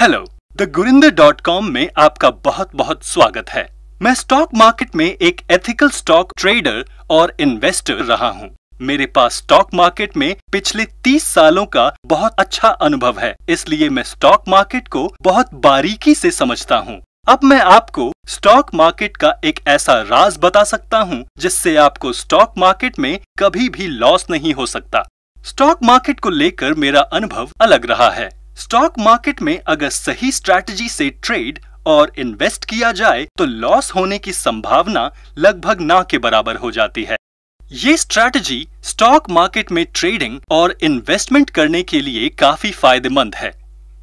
Hello the Gurinder dot com में आपका बहुत बहुत स्वागत है मैं स्टॉक मार्केट में एक एथिकल स्टॉक ट्रेडर और इन्वेस्टर रहा हूँ। मेरे पास स्टॉक मार्केट में पिछले 30 सालों का बहुत अच्छा अनुभव है, इसलिए मैं स्टॉक मार्केट को बहुत बारीकी से समझता हूँ। अब मैं आपको स्टॉक मार्केट का एक ऐसा राज बता सकता हूँ, जिससे आपको स्टॉक मार्केट में कभी भी लॉस नहीं हो सकता स्टॉक मार्केट को लेकर मेरा अनुभव अलग रहा है स्टॉक मार्केट में अगर सही स्ट्रैटेजी से ट्रेड और इन्वेस्ट किया जाए तो लॉस होने की संभावना लगभग ना के बराबर हो जाती है। ये स्ट्रैटेजी स्टॉक मार्केट में ट्रेडिंग और इन्वेस्टमेंट करने के लिए काफ़ी फ़ायदेमंद है,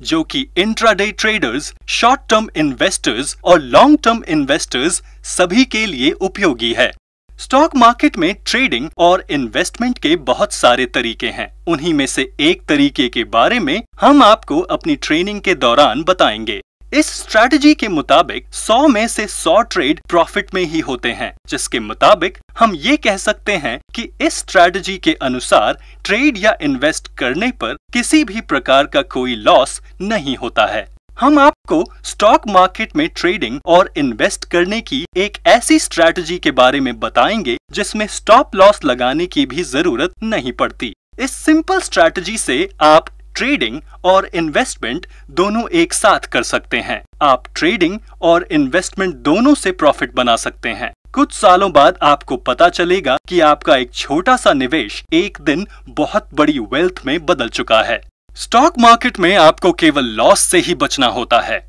जो कि intraday traders, short term investors और लॉन्ग टर्म इन्वेस्टर्स सभी के लिए उपयोगी है। स्टॉक मार्केट में ट्रेडिंग और इन्वेस्टमेंट के बहुत सारे तरीके हैं। उन्हीं में से एक तरीके के बारे में हम आपको अपनी ट्रेनिंग के दौरान बताएँगे। इस स्ट्रैटेजी के मुताबिक 100 में से 100 ट्रेड प्रॉफिट में ही होते हैं, जिसके मुताबिक हम ये कह सकते हैं कि इस स्ट्रैटेजी के अनुसार ट्रेड या इन्वेस्ट करने पर किसी भी प्रकार का कोई लॉस नहीं होता है। हम आपको स्टॉक मार्केट में ट्रेडिंग और इन्वेस्ट करने की एक ऐसी स्ट्रैटेजी के बारे में बताएँगे जिसमें स्टॉप लॉस लगाने की भी ज़रूरत नहीं पड़ती। इस सिंपल स्ट्रैटेजी से आप ट्रेडिंग और इन्वेस्टमेंट दोनों एक साथ कर सकते हैं। आप ट्रेडिंग और इन्वेस्टमेंट दोनों से प्रॉफिट बना सकते हैं। कुछ सालों बाद आपको पता चलेगा कि आपका एक छोटा सा निवेश एक दिन बहुत बड़ी वेल्थ में बदल चुका है। स्टॉक मार्केट में आपको केवल लॉस से ही बचना होता है।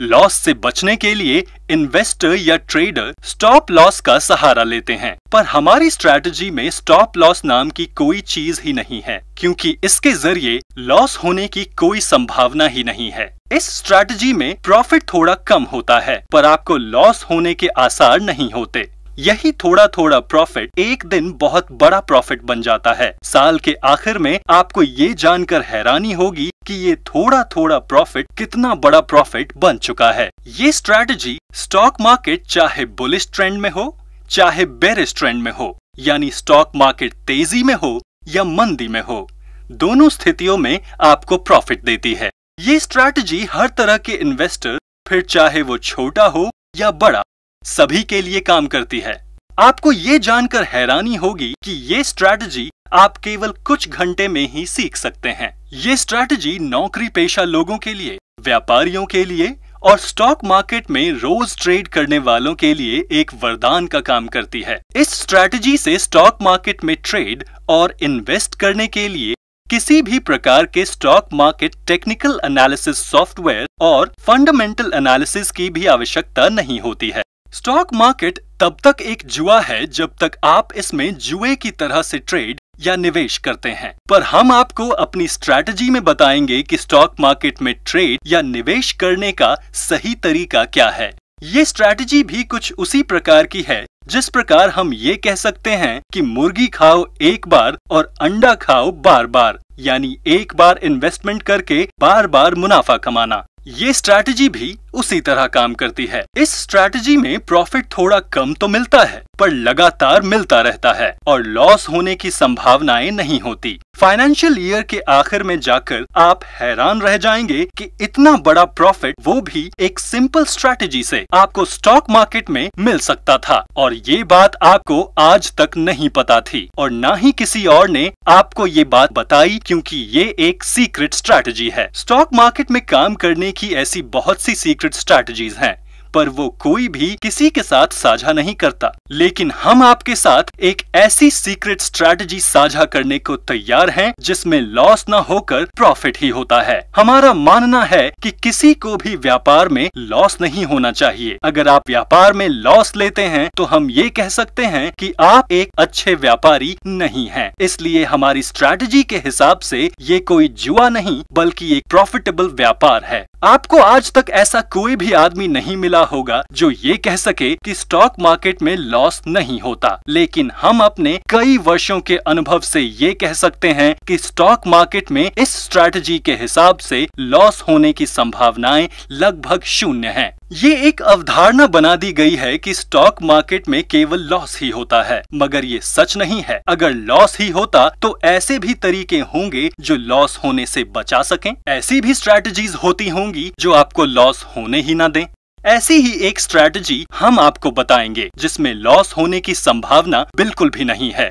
लॉस से बचने के लिए इन्वेस्टर या ट्रेडर स्टॉप लॉस का सहारा लेते हैं। पर हमारी स्ट्रैटेजी में स्टॉप लॉस नाम की कोई चीज़ ही नहीं है, क्योंकि इसके ज़रिए लॉस होने की कोई संभावना ही नहीं है। इस स्ट्रैटेजी में प्रॉफिट थोड़ा कम होता है, पर आपको लॉस होने के आसार नहीं होते। यही थोड़ा थोड़ा प्रॉफिट एक दिन बहुत बड़ा प्रॉफिट बन जाता है। साल के आखिर में आपको ये जानकर हैरानी होगी कि ये थोड़ा थोड़ा प्रॉफिट कितना बड़ा प्रॉफिट बन चुका है। ये स्ट्रैटेजी स्टॉक मार्केट चाहे बुलिश ट्रेंड में हो, चाहे बेरिश ट्रेंड में हो, यानी स्टॉक मार्केट तेज़ी में हो या मंदी में हो, दोनों स्थितियों में आपको प्रॉफिट देती है। ये स्ट्रैटेजी हर तरह के इन्वेस्टर फिर चाहे वो छोटा हो या बड़ा सभी के लिए काम करती है। आपको ये जानकर हैरानी होगी कि ये स्ट्रैटेजी आप केवल कुछ घंटे में ही सीख सकते हैं। ये स्ट्रैटेजी नौकरी पेशा लोगों के लिए, व्यापारियों के लिए और स्टॉक मार्केट में रोज ट्रेड करने वालों के लिए एक वरदान का काम करती है। इस स्ट्रैटेजी से स्टॉक मार्केट में ट्रेड और इन्वेस्ट करने के लिए किसी भी प्रकार के stock market technical analysis software और फंडामेंटल एनालिसिस की भी आवश्यकता नहीं होती है। स्टॉक मार्केट तब तक एक जुआ है जब तक आप इसमें जुए की तरह से ट्रेड या निवेश करते हैं। पर हम आपको अपनी स्ट्रैटेजी में बताएँगे कि स्टॉक मार्केट में ट्रेड या निवेश करने का सही तरीका क्या है। ये स्ट्रैटेजी भी कुछ उसी प्रकार की है, जिस प्रकार हम ये कह सकते हैं कि मुर्गी खाओ एक बार और अंडा खाओ बार बार यानी एक बार इन्वेस्टमेंट करके बार बार मुनाफा कमाना। ये स्ट्रैटेजी भी उसी तरह काम करती है। इस स्ट्रैटेजी में प्रॉफिट थोड़ा कम तो मिलता है, पर लगातार मिलता रहता है और लॉस होने की संभावनाएँ नहीं होती। फाइनेंशियल ईयर के आखिर में जाकर आप हैरान रह जाएँगे कि इतना बड़ा प्रॉफिट वो भी एक सिंपल स्ट्रैटेजी से आपको स्टॉक मार्केट में मिल सकता था। और ये बात आपको आज तक नहीं पता थी और ना ही किसी और ने आपको ये बात बताई क्योंकि ये एक सीक्रेट स्ट्रैटेजी है। स्टॉक मार्केट में काम करने की ऐसी बहुत सी स्ट्रैटेजीज हैं, पर वो कोई भी किसी के साथ साझा नहीं करता। लेकिन हम आपके साथ एक ऐसी सीक्रेट स्ट्रैटेजी साझा करने को तैयार हैं, जिसमें लॉस न होकर प्रॉफिट ही होता है। हमारा मानना है कि किसी को भी व्यापार में लॉस नहीं होना चाहिए। अगर आप व्यापार में लॉस लेते हैं तो हम ये कह सकते हैं कि आप एक अच्छे व्यापारी नहीं हैं। इसलिए हमारी स्ट्रैटेजी के हिसाब से ये कोई जुआ नहीं, बल्कि एक प्रॉफिटेबल व्यापार है। आपको आज तक ऐसा कोई भी आदमी नहीं मिला होगा जो ये कह सके कि स्टॉक मार्केट में लॉस नहीं होता। लेकिन हम अपने कई वर्षों के अनुभव से ये कह सकते हैं कि स्टॉक मार्केट में इस स्ट्रैटेजी के हिसाब से लॉस होने की संभावनाएँ लगभग शून्य हैं। ये एक अवधारणा बना दी गई है कि स्टॉक मार्केट में केवल लॉस ही होता है। मगर ये सच नहीं है। अगर लॉस ही होता तो ऐसे भी तरीके होंगे जो लॉस होने से बचा सकें। ऐसी भी स्ट्रैटेजीज होती होंगी होंगी जो आपको लॉस होने ही ना दें। ऐसी ही एक स्ट्रैटेजी हम आपको बताएँगे, जिसमें लॉस होने की संभावना बिल्कुल भी नहीं है।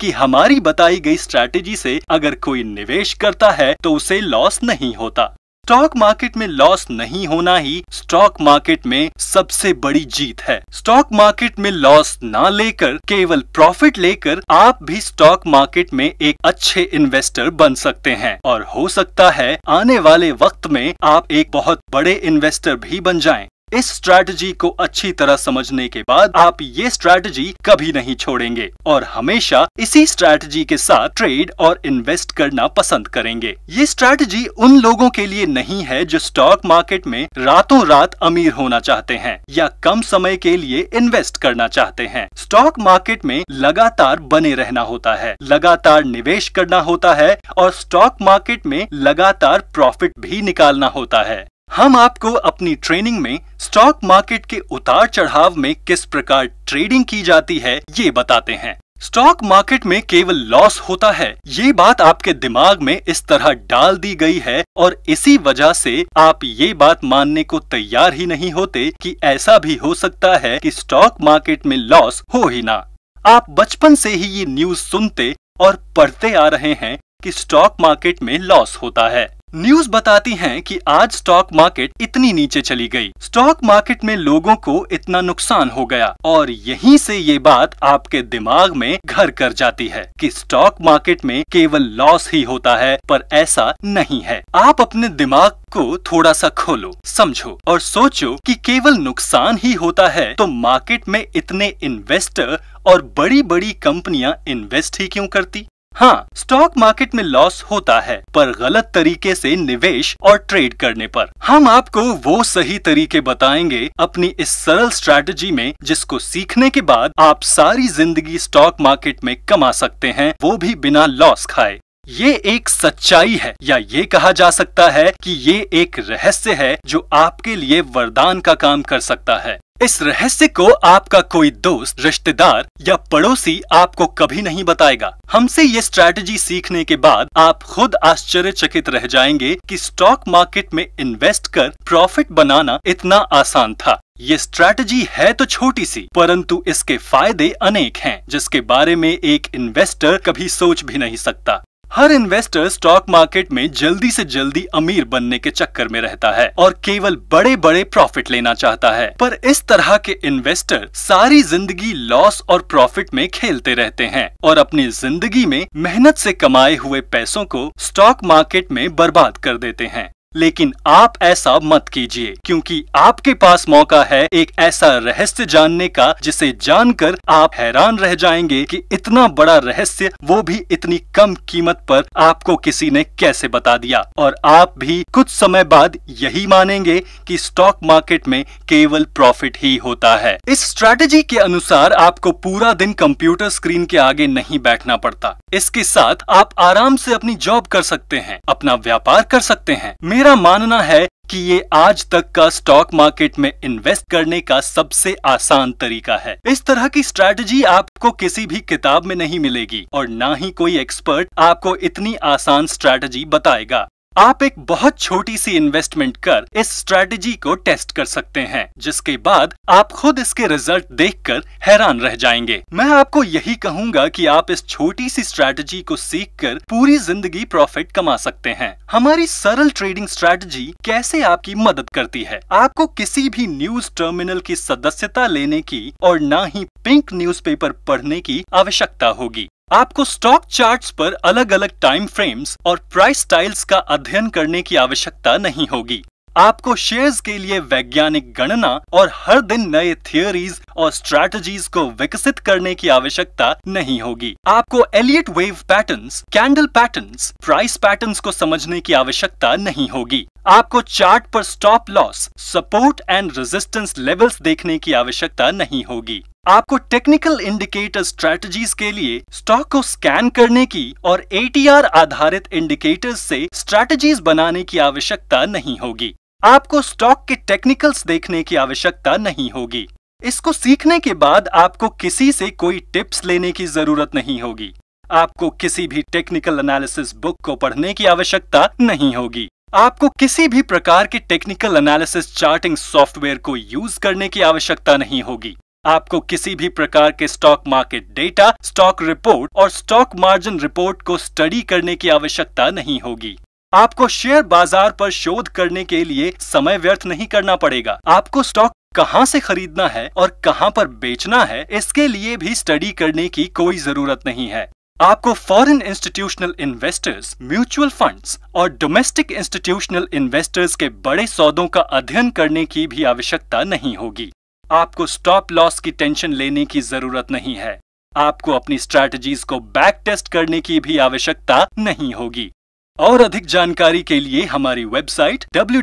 कि हमारी बताई गई स्ट्रैटेजी से अगर कोई निवेश करता है तो उसे लॉस नहीं होता। स्टॉक मार्केट में लॉस नहीं होना ही स्टॉक मार्केट में सबसे बड़ी जीत है स्टॉक मार्केट में लॉस ना लेकर, केवल प्रॉफिट लेकर, आप भी स्टॉक मार्केट में एक अच्छे इन्वेस्टर बन सकते हैं और हो सकता है, आने वाले वक्त में आप एक बहुत बड़े इन्वेस्टर भी बन जाएँ। इस स्ट्रैटेजी को अच्छी तरह समझने के बाद आप ये स्ट्रैटेजी कभी नहीं छोड़ेंगे और हमेशा इसी स्ट्रैटेजी के साथ ट्रेड और इन्वेस्ट करना पसंद करेंगे। ये स्ट्रैटेजी उन लोगों के लिए नहीं है जो स्टॉक मार्केट में रातों रात अमीर होना चाहते हैं या कम समय के लिए इन्वेस्ट करना चाहते हैं। स्टॉक मार्केट में लगातार बने रहना होता है, लगातार निवेश करना होता है और स्टॉक मार्केट में लगातार प्रॉफिट भी निकालना होता है। हम आपको अपनी ट्रेनिंग में स्टॉक मार्केट के उतार चढ़ाव में किस प्रकार ट्रेडिंग की जाती है, ये बताते हैं। स्टॉक मार्केट में केवल लॉस होता है, ये बात आपके दिमाग में इस तरह डाल दी गई है और इसी वजह से आप ये बात मानने को तैयार ही नहीं होते कि ऐसा भी हो सकता है कि स्टॉक मार्केट में लॉस हो ही ना। आप बचपन से ही ये न्यूज़ सुनते और पढ़ते आ रहे हैं कि स्टॉक मार्केट में लॉस होता है। न्यूज़ बताती हैं कि आज स्टॉक मार्केट इतनी नीचे चली गई। स्टॉक मार्केट में लोगों को इतना नुकसान हो गया और यहीं से ये बात आपके दिमाग में घर कर जाती है कि स्टॉक मार्केट में केवल लॉस ही होता है, पर ऐसा नहीं है। आप अपने दिमाग को थोड़ा सा खोलो, समझो और सोचो कि केवल नुकसान ही होता है तो मार्केट में इतने इन्वेस्टर और बड़ी बड़ी कंपनियाँ इन्वेस्ट ही क्यों करती? हाँ स्टॉक मार्केट में लॉस होता है, पर गलत तरीके से निवेश और ट्रेड करने पर। हम आपको वो सही तरीके बताएँगे अपनी इस सरल स्ट्रैटेजी में, जिसको सीखने के बाद आप सारी ज़िंदगी स्टॉक मार्केट में कमा सकते हैं, वो भी बिना लॉस खाए। ये एक सच्चाई है, या ये कहा जा सकता है कि ये एक रहस्य है, जो आपके लिए वरदान का काम कर सकता है। इस रहस्य को आपका कोई दोस्त, रिश्तेदार या पड़ोसी आपको कभी नहीं बताएगा। हमसे ये स्ट्रैटेजी सीखने के बाद आप खुद आश्चर्यचकित रह जाएँगे कि स्टॉक मार्केट में इन्वेस्ट कर प्रॉफिट बनाना इतना आसान था। ये स्ट्रैटेजी है तो छोटी सी, परंतु इसके फ़ायदे अनेक हैं, जिसके बारे में एक इन्वेस्टर कभी सोच भी नहीं सकता। हर इन्वेस्टर स्टॉक मार्केट में जल्दी से जल्दी अमीर बनने के चक्कर में रहता है और केवल बड़े बड़े प्रॉफिट लेना चाहता है। पर इस तरह के इन्वेस्टर सारी ज़िंदगी लॉस और प्रॉफिट में खेलते रहते हैं और अपनी ज़िंदगी में मेहनत से कमाए हुए पैसों को स्टॉक मार्केट में बर्बाद कर देते हैं। लेकिन आप ऐसा मत कीजिए, क्योंकि आपके पास मौका है एक ऐसा रहस्य जानने का, जिसे जानकर आप हैरान रह जाएँगे कि इतना बड़ा रहस्य वो भी इतनी कम कीमत पर आपको किसी ने कैसे बता दिया। और आप भी कुछ समय बाद यही मानेंगे कि स्टॉक मार्केट में केवल प्रॉफिट ही होता है। इस स्ट्रैटेजी के अनुसार आपको पूरा दिन कंप्यूटर स्क्रीन के आगे नहीं बैठना पड़ता। इसके साथ आप आराम से अपनी जॉब कर सकते हैं, अपना व्यापार कर सकते हैं। मेरा मानना है कि ये आज तक का स्टॉक मार्केट में इन्वेस्ट करने का सबसे आसान तरीका है। इस तरह की स्ट्रैटेजी आपको किसी भी किताब में नहीं मिलेगी और ना ही कोई एक्सपर्ट आपको इतनी आसान स्ट्रैटेजी बताएगा। आप एक बहुत छोटी सी इन्वेस्टमेंट कर इस स्ट्रैटेजी को टेस्ट कर सकते हैं, जिसके बाद आप खुद इसके रिज़ल्ट देखकर हैरान रह जाएँगे। मैं आपको यही कहूँगा कि आप इस छोटी सी स्ट्रैटेजी को सीखकर पूरी ज़िंदगी प्रॉफिट कमा सकते हैं। हमारी सरल ट्रेडिंग स्ट्रैटेजी कैसे आपकी मदद करती है? आपको किसी भी न्यूज़ टर्मिनल की सदस्यता लेने की और न ही पिंक न्यूज़पेपर पढ़ने की आवश्यकता होगी। आपको स्टॉक चार्ट्स पर अलग अलग टाइम फ्रेम्स और प्राइस स्टाइल्स का अध्ययन करने की आवश्यकता नहीं होगी। आपको शेयर्स के लिए वैज्ञानिक गणना और हर दिन नए थियोरीज और स्ट्रैटेजीज को विकसित करने की आवश्यकता नहीं होगी। आपको Elliott wave patterns, candle patterns, price patterns को समझने की आवश्यकता नहीं होगी। आपको चार्ट पर stop loss support and resistance levels देखने की आवश्यकता नहीं होगी। आपको टेक्निकल इंडिकेटर स्ट्रेटजीज के लिए स्टॉक को स्कैन करने की और एटीआर आधारित इंडिकेटर्स से स्ट्रेटजीज बनाने की आवश्यकता नहीं होगी। आपको स्टॉक के टेक्निकल्स देखने की आवश्यकता नहीं होगी। इसको सीखने के बाद आपको किसी से कोई टिप्स लेने की ज़रूरत नहीं होगी। आपको किसी भी टेक्निकल एनालिसिस बुक को पढ़ने की आवश्यकता नहीं होगी। आपको किसी भी प्रकार के टेक्निकल एनालिसिस चार्टिंग सॉफ्टवेयर को यूज़ करने की आवश्यकता नहीं होगी। आपको किसी भी प्रकार के stock market data stock report और स्टॉक मार्जिन रिपोर्ट को स्टडी करने की आवश्यकता नहीं होगी। आपको शेयर बाज़ार पर शोध करने के लिए समय व्यर्थ नहीं करना पड़ेगा। आपको स्टॉक कहाँ से खरीदना है और कहाँ पर बेचना है, इसके लिए भी स्टडी करने की कोई ज़रूरत नहीं है। आपको foreign institutional investors mutual funds और डोमेस्टिक इंस्टीट्यूशनल इन्वेस्टर्स के बड़े सौदों का अध्ययन करने की भी आवश्यकता नहीं होगी। आपको स्टॉप लॉस की टेंशन लेने की ज़रूरत नहीं है। आपको अपनी स्ट्रैटेजीज को बैक टेस्ट करने की भी आवश्यकता नहीं होगी। और अधिक जानकारी के लिए हमारी वेबसाइट डब्ल्यू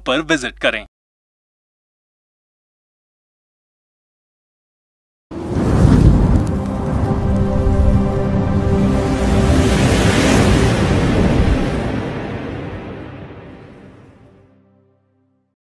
पर विज़िट करें।